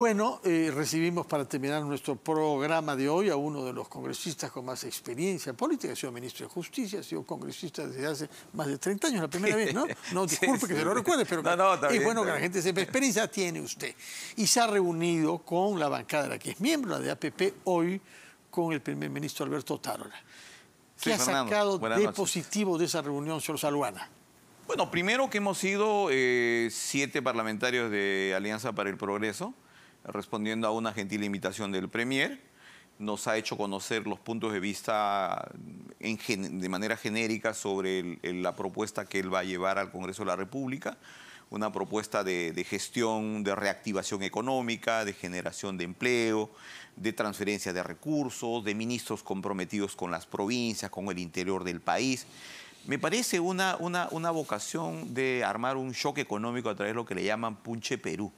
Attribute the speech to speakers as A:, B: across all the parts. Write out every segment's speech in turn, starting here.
A: Bueno, eh, recibimos para terminar nuestro programa de hoy a uno de los congresistas con más experiencia política, ha sido ministro de Justicia, ha sido congresista desde hace más de 30 años, la primera vez, ¿no? No, disculpe que se lo recuerde, pero es bueno que la gente sepa, experiencia tiene usted. Y se ha reunido con la bancada de la que es miembro, la de APP, hoy con el primer ministro Alberto Tarola. ¿Qué ha sacado de positivo de esa reunión, señor Saluana?
B: Bueno, primero que hemos sido eh, siete parlamentarios de Alianza para el Progreso, respondiendo a una gentil invitación del Premier. Nos ha hecho conocer los puntos de vista de manera genérica sobre la propuesta que él va a llevar al Congreso de la República, una propuesta de, gestión, de reactivación económica, de generación de empleo, de transferencia de recursos, de ministros comprometidos con las provincias, con el interior del país. Me parece una, una, una vocación de armar un shock económico a través de lo que le llaman Punche Perú.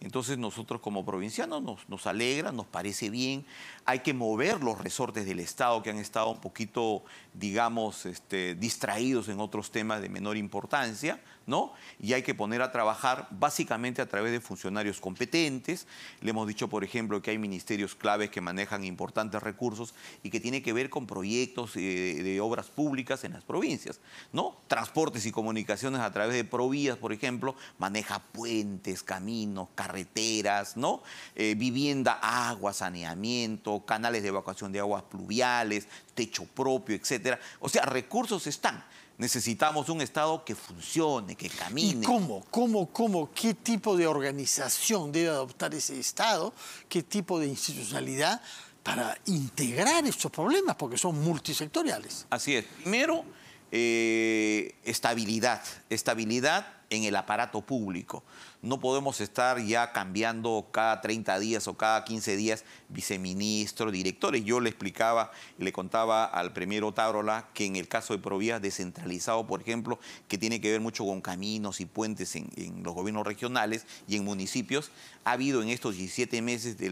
B: Entonces nosotros como provincianos nos, alegra, nos parece bien. Hay que mover los resortes del Estado que han estado un poquito, digamos, este, distraídos en otros temas de menor importancia. ¿no? Y hay que poner a trabajar básicamente a través de funcionarios competentes. Le hemos dicho, por ejemplo, que hay ministerios claves que manejan importantes recursos y que tiene que ver con proyectos eh, de obras públicas en las provincias, ¿no? Transportes y comunicaciones a través de Provías, por ejemplo, maneja puentes, caminos, carreteras, ¿no? Eh, vivienda, agua, saneamiento, canales de evacuación de aguas pluviales, techo propio, etcétera. O sea, recursos están. Necesitamos un Estado que funcione, que camine.
A: ¿Y cómo? ¿Cómo? ¿Cómo? ¿Qué tipo de organización debe adoptar ese Estado? ¿Qué tipo de institucionalidad para integrar estos problemas? Porque son multisectoriales.
B: Así es. Primero, eh, estabilidad. Estabilidad en el aparato público. No podemos estar ya cambiando cada 30 días o cada 15 días viceministro, directores. Yo le explicaba y le contaba al premier Otárola que en el caso de Provías descentralizado, por ejemplo, que tiene que ver mucho con caminos y puentes en, los gobiernos regionales y en municipios, ha habido en estos 17 meses de,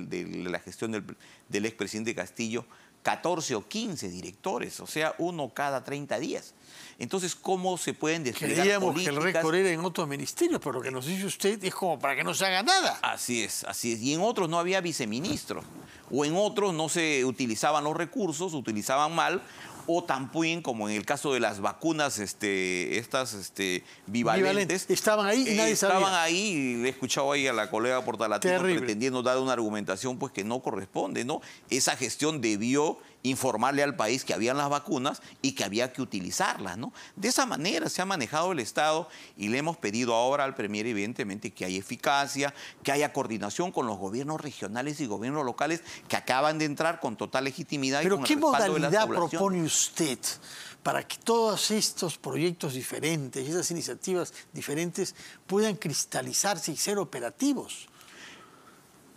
B: la gestión del, del expresidente Castillo 14 o 15 directores, o sea, uno cada 30 días. Entonces, ¿cómo se pueden desplegar
A: Creíamos que el récord era en otros ministerios, pero lo que nos dice usted es como para que no se haga nada.
B: Así es, así es. Y en otros no había viceministro, o en otros no se utilizaban los recursos, utilizaban mal, o también, como en el caso de las vacunas, este, estas este, bivalentes,
A: Estaban ahí y nadie
B: estaban Estaban ahí y he escuchado ahí a la colega Portalatino pretendiendo dar una argumentación pues que no corresponde, ¿no? Esa gestión debió informarle al país que habían las vacunas y que había que utilizarlas, ¿no? De esa manera se ha manejado el Estado y le hemos pedido ahora al Premier, evidentemente, que haya eficacia, que haya coordinación con los gobiernos regionales y gobiernos locales que acaban de entrar con total legitimidad.
A: Pero
B: y con
A: ¿qué
B: el
A: modalidad propone usted para que todos estos proyectos diferentes, esas iniciativas diferentes puedan cristalizarse y ser operativos?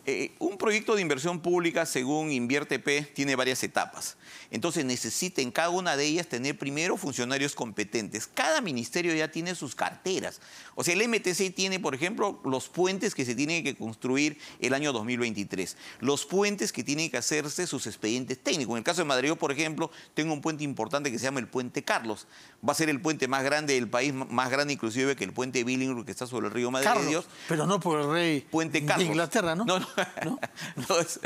B: Eh, un proyecto de inversión pública, según Invierte P, tiene varias etapas. Entonces necesita en cada una de ellas tener primero funcionarios competentes. Cada ministerio ya tiene sus carteras. O sea, el MTC tiene, por ejemplo, los puentes que se tienen que construir el año 2023. Los puentes que tienen que hacerse sus expedientes técnicos. En el caso de Madrid, por ejemplo, tengo un puente importante que se llama el Puente Carlos. Va a ser el puente más grande del país, más grande inclusive que el puente Billingham que está sobre el río Madre de Dios.
A: Pero no por el rey puente Carlos. de Inglaterra, ¿no?
B: No, no. ¿no? es,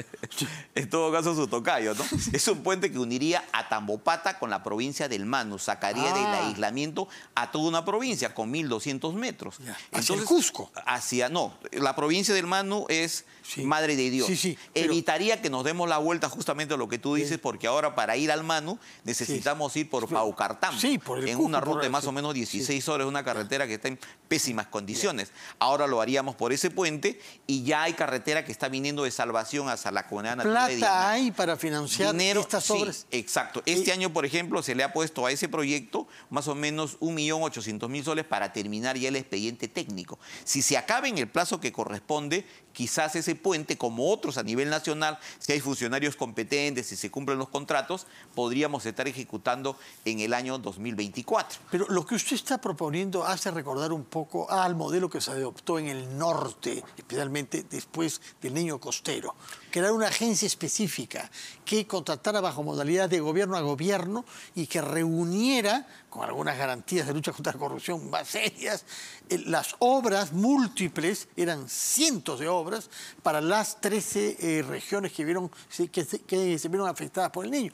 B: en todo caso su tocayo, ¿no? Es un puente que uniría a Tambopata con la provincia del Manu, sacaría del ah. aislamiento a toda una provincia con 1.200 metros.
A: hacia el Cusco.
B: Hacia, no, la provincia del Manu es Madre de Dios. Evitaría que nos demos la vuelta justamente a lo que tú dices, porque ahora para ir al Manu necesitamos ir por Paucartam, en una ruta de más o menos 16 horas, una carretera que está en pésimas condiciones. Ahora lo haríamos por ese puente y ya hay carretera que está viniendo de salvación hasta la comunidad.
A: ¿Plata hay para financiar estas obras?
B: exacto. Este año, por ejemplo, se le ha puesto a ese proyecto más o menos 1.800.000 soles para terminar ya el expediente técnico. Si se acaba en el plazo que corresponde, quizás ese puente, como otros a nivel nacional, si hay funcionarios competentes, y se cumplen los contratos, podríamos estar ejecutando en el año 2024.
A: Pero lo que usted está proponiendo hace recordar un poco al modelo que se adoptó en el norte, especialmente después del niño costero. Crear una agencia específica que contratara bajo modalidad de gobierno a gobierno y que reuniera, con algunas garantías de lucha contra la corrupción más serias, eh, las obras múltiples, eran cientos de obras, para las 13 eh, regiones que, vieron, que se vieron afectadas por el niño.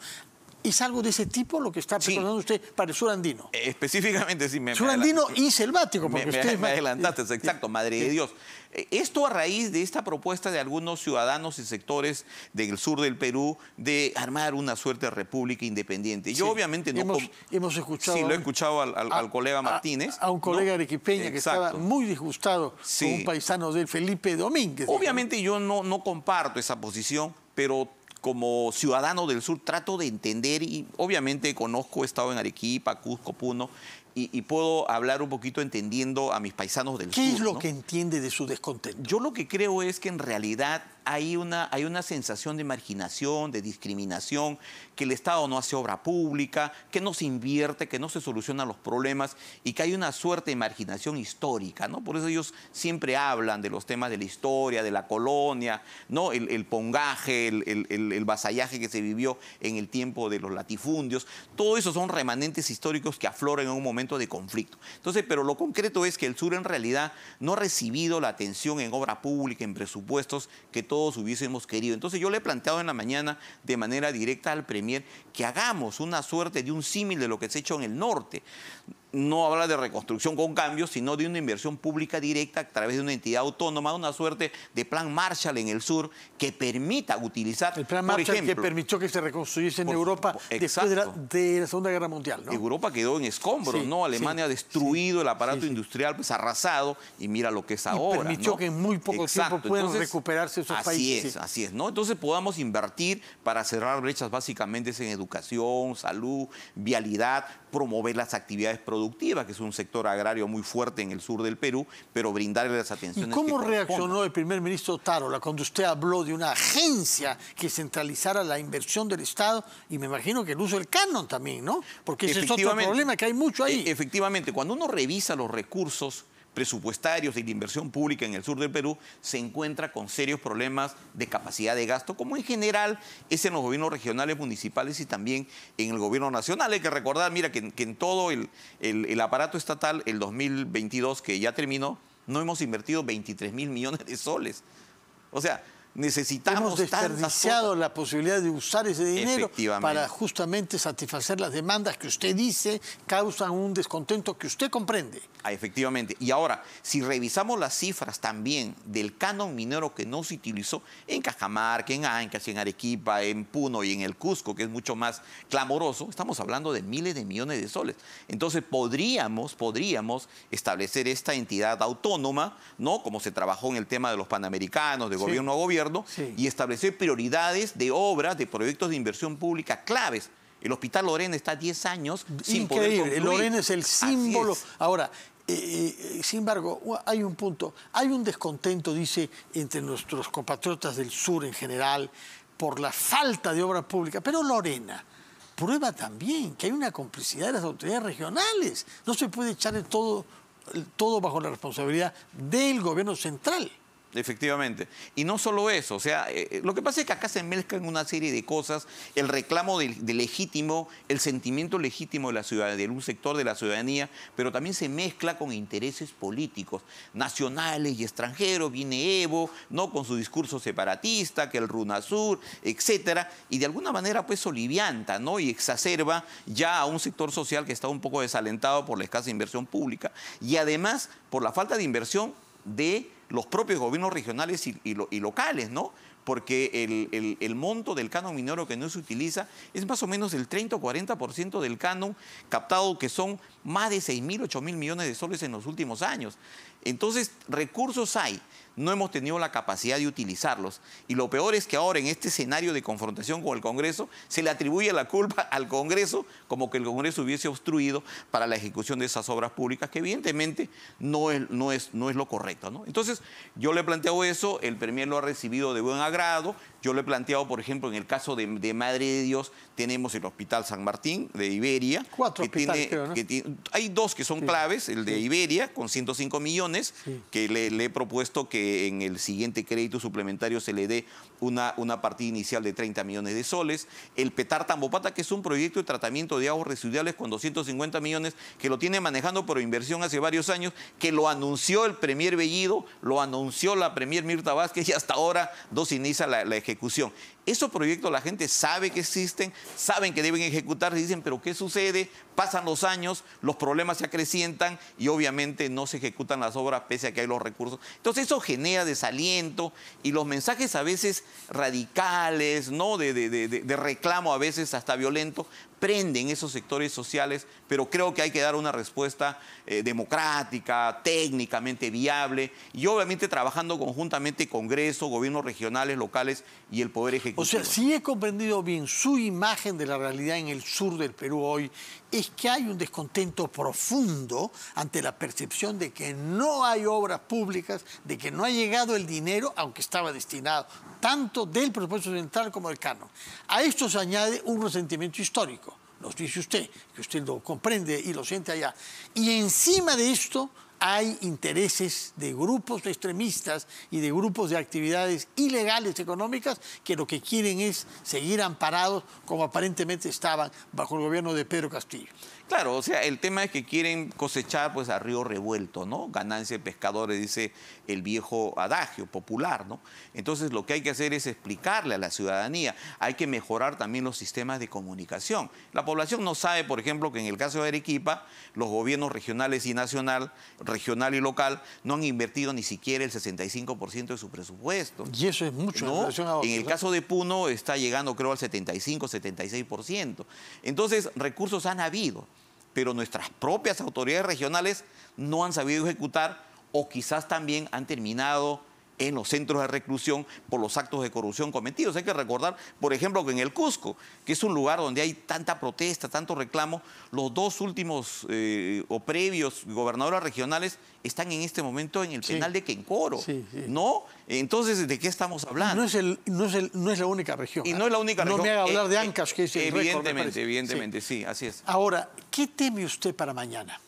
A: ¿Es algo de ese tipo lo que está preparando usted para el sur andino?
B: Eh, específicamente, sí. Me,
A: sur andino y selvático, porque
B: me,
A: usted...
B: Me adelantaste, exacto, Madre de Dios. Eh, esto a raíz de esta propuesta de algunos ciudadanos y sectores del sur del Perú de armar una suerte de república independiente. Yo obviamente no...
A: Hemos, hemos, escuchado...
B: Sí, lo he escuchado al, colega Martínez.
A: A, un colega arequipeña que estaba muy disgustado con un paisano del Felipe Domínguez.
B: Obviamente yo no, no comparto esa posición, pero como ciudadano del sur trato de entender y obviamente conozco, he estado en Arequipa, Cusco, Puno y, puedo hablar un poquito entendiendo a mis paisanos del
A: sur.
B: ¿Qué
A: es lo que entiende de su descontento?
B: Yo lo que creo es que en realidad hay una, hay una sensación de marginación, de discriminación, que el Estado no hace obra pública, que no se invierte, que no se solucionan los problemas y que hay una suerte de marginación histórica, ¿no? Por eso ellos siempre hablan de los temas de la historia, de la colonia, ¿no? El, pongaje, el, el, vasallaje que se vivió en el tiempo de los latifundios. Todo eso son remanentes históricos que afloran en un momento de conflicto. Entonces, pero lo concreto es que el sur en realidad no ha recibido la atención en obra pública, en presupuestos que todos hubiésemos querido. Entonces yo le he planteado en la mañana de manera directa al Premier que hagamos una suerte de un símil de lo que se ha hecho en el norte no habla de reconstrucción con cambios, sino de una inversión pública directa a través de una entidad autónoma, una suerte de plan Marshall en el sur que permita utilizar,
A: el plan Marshall que permitió que se reconstruyese en Europa después de la, Segunda Guerra Mundial.
B: Europa quedó en escombros, ¿no? Alemania ha destruido el aparato industrial, pues arrasado, y mira lo que es ahora.
A: permitió que en muy poco tiempo puedan recuperarse esos
B: países. Así es, así es, ¿no? Entonces podamos invertir para cerrar brechas básicamente en educación, salud, vialidad, promover las actividades productivas, que es un sector agrario muy fuerte en el sur del Perú, pero brindarle las atenciones.
A: ¿Y cómo reaccionó el primer ministro Tarola cuando usted habló de una agencia que centralizara la inversión del Estado y me imagino que el uso del canon también, ¿no? Porque ese es otro problema que hay mucho ahí.
B: E, efectivamente, cuando uno revisa los recursos presupuestarios y de inversión pública en el sur del Perú se encuentra con serios problemas de capacidad de gasto, como en general es en los gobiernos regionales, municipales y también en el gobierno nacional. Hay que recordar, mira, que, en todo el, el aparato estatal, el 2022 que ya terminó, no hemos invertido 23 mil millones de soles. O sea, necesitamos
A: Hemos desperdiciado la posibilidad de usar ese dinero para justamente satisfacer las demandas que usted dice causan un descontento que usted comprende.
B: Ah, efectivamente. Y ahora, si revisamos las cifras también del canon minero que no se utilizó en Cajamarca, en Ancash, en Arequipa, en Puno y en el Cusco, que es mucho más clamoroso, estamos hablando de miles de millones de soles. Entonces podríamos, podríamos establecer esta entidad autónoma, ¿no? Como se trabajó en el tema de los panamericanos, de gobierno a gobierno, y establecer prioridades de obras, de proyectos de inversión pública claves. El Hospital Lorena está 10 años sin poder concluir.
A: Lorena es el símbolo. Ahora, eh, eh, sin embargo, hay un punto, hay un descontento, dice, entre nuestros compatriotas del sur en general por la falta de obra pública, pero Lorena prueba también que hay una complicidad de las autoridades regionales. No se puede echar todo, todo bajo la responsabilidad del gobierno central.
B: Efectivamente. Y no solo eso, o sea, eh, eh, lo que pasa es que acá se mezclan una serie de cosas, el reclamo de, legítimo, el sentimiento legítimo de la ciudadanía, de un sector de la ciudadanía, pero también se mezcla con intereses políticos, nacionales y extranjeros, viene Evo, ¿no? Con su discurso separatista, que el RUNASUR, etcétera, y de alguna manera pues solivianta, ¿no? Y exacerba ya a un sector social que está un poco desalentado por la escasa inversión pública y además por la falta de inversión de los propios gobiernos regionales y, locales, ¿no? Porque el, monto del canon minero que no se utiliza es más o menos el 30 o 40% del canon captado, que son más de 6 mil, 8 mil millones de soles en los últimos años. Entonces, recursos hay no hemos tenido la capacidad de utilizarlos. Y lo peor es que ahora en este escenario de confrontación con el Congreso se le atribuye la culpa al Congreso como que el Congreso hubiese obstruido para la ejecución de esas obras públicas, que evidentemente no es, no es, no es lo correcto. ¿no? Entonces yo le he planteado eso, el Premier lo ha recibido de buen agrado, yo le he planteado, por ejemplo, en el caso de, Madre de Dios, tenemos el Hospital San Martín de Iberia.
A: Cuatro hospitales,
B: Hay dos que son claves, el de Iberia con 105 millones, que le he propuesto que en el siguiente crédito suplementario se le dé una, una partida inicial de 30 millones de soles. El Petar Tambopata, que es un proyecto de tratamiento de aguas residuales con 250 millones, que lo tiene manejando por inversión hace varios años, que lo anunció el Premier Bellido, lo anunció la Premier Mirta Vázquez y hasta ahora no se inicia la ejecución. Esos proyectos la gente sabe que existen, saben que deben ejecutarse, dicen, pero ¿qué sucede? Pasan los años, los problemas se acrecientan y obviamente no se ejecutan las obras pese a que hay los recursos. Entonces eso genera desaliento y los mensajes a veces radicales, ¿no? de, de, de, de reclamo a veces hasta violento, prenden esos sectores sociales, pero creo que hay que dar una respuesta eh, democrática, técnicamente viable y obviamente trabajando conjuntamente Congreso, gobiernos regionales, locales y el Poder Ejecutivo.
A: O sea, si he comprendido bien su imagen de la realidad en el sur del Perú hoy, es que hay un descontento profundo ante la percepción de que no hay obras públicas, de que no ha llegado el dinero, aunque estaba destinado tanto del presupuesto central como del canon. A esto se añade un resentimiento histórico, nos dice usted, que usted lo comprende y lo siente allá. Y encima de esto hay intereses de grupos extremistas y de grupos de actividades ilegales económicas que lo que quieren es seguir amparados como aparentemente estaban bajo el gobierno de Pedro Castillo.
B: Claro, o sea, el tema es que quieren cosechar pues a río revuelto, ¿no? Ganancia de pescadores, dice el viejo adagio popular, ¿no? Entonces lo que hay que hacer es explicarle a la ciudadanía, hay que mejorar también los sistemas de comunicación. La población no sabe, por ejemplo, que en el caso de Arequipa, los gobiernos regionales y nacional, regional y local, no han invertido ni siquiera el 65% de su presupuesto.
A: Y eso es mucho
B: ¿no?
A: en a
B: En el caso de Puno está llegando creo al 75, 76%. Entonces, recursos han habido, pero nuestras propias autoridades regionales no han sabido ejecutar o quizás también han terminado en los centros de reclusión por los actos de corrupción cometidos. Hay que recordar, por ejemplo, que en el Cusco, que es un lugar donde hay tanta protesta, tanto reclamo, los dos últimos eh, o previos gobernadores regionales están en este momento en el
A: Sí.
B: penal de Quencoro,
A: Sí, sí.
B: ¿no? Entonces, ¿de qué estamos hablando?
A: No es, el, no, es el- no es la única región.
B: Y
A: ¿ah?
B: no es la única
A: No
B: región.
A: me haga hablar
B: Eh,
A: de
B: eh,
A: Ancash, que es el récord, me
B: Evidentemente,
A: parece.
B: evidentemente, sí. así es.
A: Ahora, ¿qué teme usted para mañana?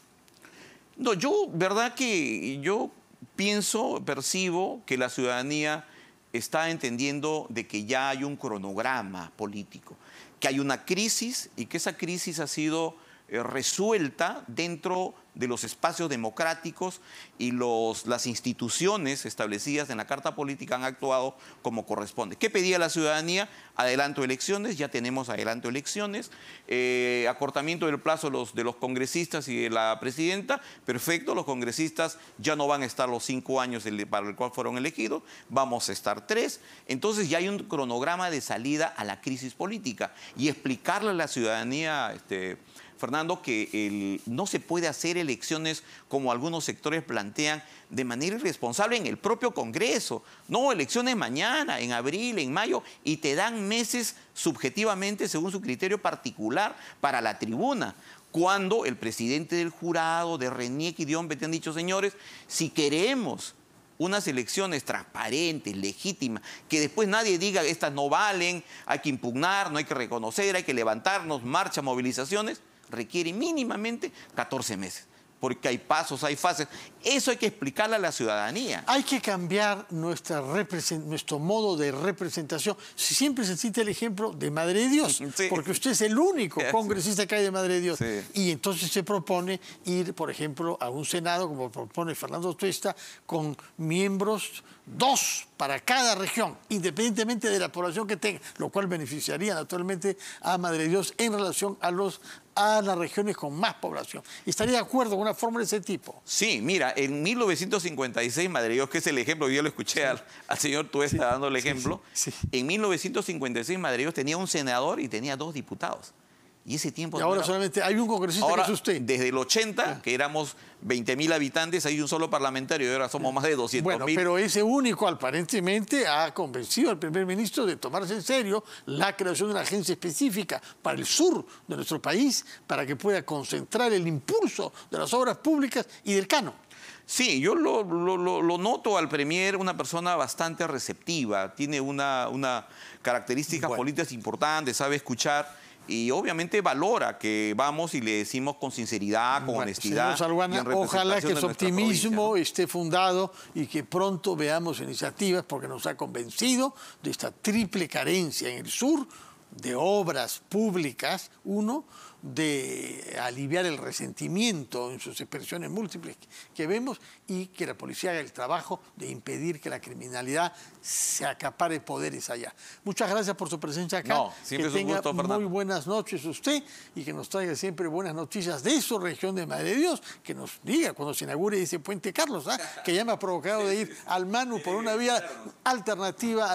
B: No, yo, verdad que yo pienso, percibo que la ciudadanía está entendiendo de que ya hay un cronograma político, que hay una crisis y que esa crisis ha sido eh, resuelta dentro de los espacios democráticos y las instituciones establecidas en la Carta Política han actuado como corresponde. ¿Qué pedía la ciudadanía? Adelanto elecciones, ya tenemos adelanto elecciones, eh, acortamiento del plazo de los, congresistas y de la presidenta, perfecto, los congresistas ya no van a estar los cinco años para el cual fueron elegidos, vamos a estar tres, entonces ya hay un cronograma de salida a la crisis política y explicarle a la ciudadanía, este, Fernando, que no se puede hacer elecciones como algunos sectores plantean de manera irresponsable en el propio Congreso. No, elecciones mañana, en abril, en mayo, y te dan meses subjetivamente según su criterio particular para la tribuna. Cuando el presidente del jurado, de Reniec y de Hombre, te han dicho, señores, si queremos unas elecciones transparentes, legítimas, que después nadie diga estas no valen, hay que impugnar, no hay que reconocer, hay que levantarnos, marcha, movilizaciones, requiere mínimamente 14 meses, porque hay pasos, hay fases. Eso hay que explicarle a la ciudadanía.
A: Hay que cambiar nuestra nuestro modo de representación. Siempre se cita el ejemplo de Madre de Dios,
B: Sí.
A: porque usted es el único congresista que hay de Madre de Dios.
B: Sí.
A: Y entonces se propone ir, por ejemplo, a un Senado, como propone Fernando Tuesta, con miembros, dos para cada región, independientemente de la población que tenga, lo cual beneficiaría naturalmente a Madre de Dios en relación a, los, a las regiones con más población. ¿Estaría de acuerdo con una fórmula de ese tipo?
B: Sí, mira, en 1956, Madre Dios, que es el ejemplo, yo lo escuché al, al señor Tuesta dando el ejemplo,
A: sí.
B: en 1956 Madre Dios tenía un senador y tenía dos diputados. Y ese tiempo...
A: Y ahora
B: era-
A: solamente hay un congresista
B: Ahora,
A: que es usted.
B: desde el 80, que éramos 20 mil habitantes, hay un solo parlamentario y ahora somos más de 200
A: Bueno, pero ese único aparentemente ha convencido al primer ministro de tomarse en serio la creación de una agencia específica para el sur de nuestro país, para que pueda concentrar el impulso de las obras públicas y del cano.
B: Sí, yo lo, lo- lo- lo noto al Premier una persona bastante receptiva, tiene una, una características
A: Bueno.
B: políticas importantes, sabe escuchar y obviamente valora que vamos y le decimos con sinceridad, con
A: Bueno,
B: honestidad. y en
A: ojalá que su optimismo esté fundado y que pronto veamos iniciativas, porque nos ha convencido de esta triple carencia en el sur de obras públicas, uno, de aliviar el resentimiento en sus expresiones múltiples que vemos y que la policía haga el trabajo de impedir que la criminalidad se acapare poderes allá. Muchas gracias por su presencia acá.
B: No, siempre
A: que
B: es un
A: tenga
B: gusto, Fernando.
A: muy buenas noches usted y que nos traiga siempre buenas noticias de su región de Madre de Dios, que nos diga cuando se inaugure ese puente Carlos, ¿ah? que ya me ha provocado de ir al Manu por una vía alternativa.